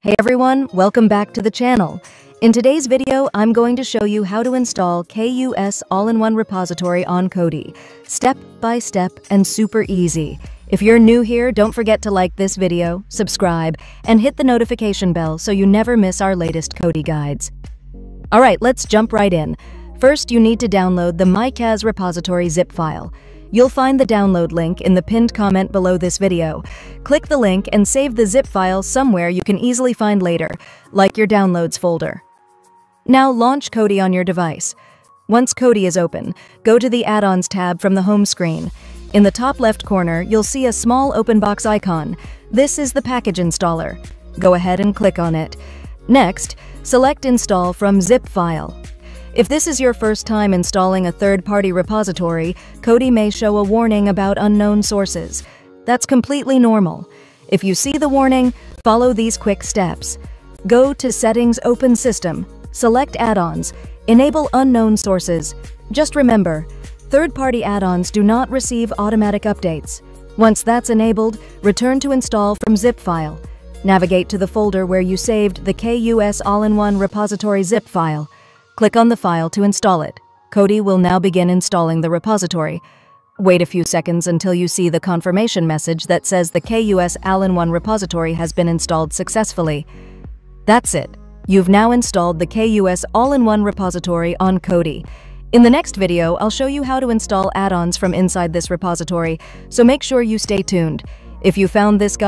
Hey everyone, welcome back to the channel. In today's video, I'm going to show you how to install KUS All-in-One Repository on Kodi, step by step and super easy. If you're new here, don't forget to like this video, subscribe, and hit the notification bell so you never miss our latest Kodi guides. Alright, let's jump right in. First, you need to download the MyKAS repository zip file. You'll find the download link in the pinned comment below this video. Click the link and save the zip file somewhere you can easily find later, like your downloads folder. Now launch Kodi on your device. Once Kodi is open, go to the Add-ons tab from the home screen. In the top left corner, you'll see a small open box icon. This is the package installer. Go ahead and click on it. Next, select Install from Zip File. If this is your first time installing a third-party repository, Kodi may show a warning about unknown sources. That's completely normal. If you see the warning, follow these quick steps. Go to Settings Open System, select Add-ons, enable unknown sources. Just remember, third-party add-ons do not receive automatic updates. Once that's enabled, return to Install from zip file. Navigate to the folder where you saved the KUS All-in-One repository zip file. Click on the file to install it. Kodi will now begin installing the repository. Wait a few seconds until you see the confirmation message that says the KUS All-in-One repository has been installed successfully. That's it. You've now installed the KUS All-in-One repository on Kodi. In the next video, I'll show you how to install add-ons from inside this repository, so make sure you stay tuned. If you found this guide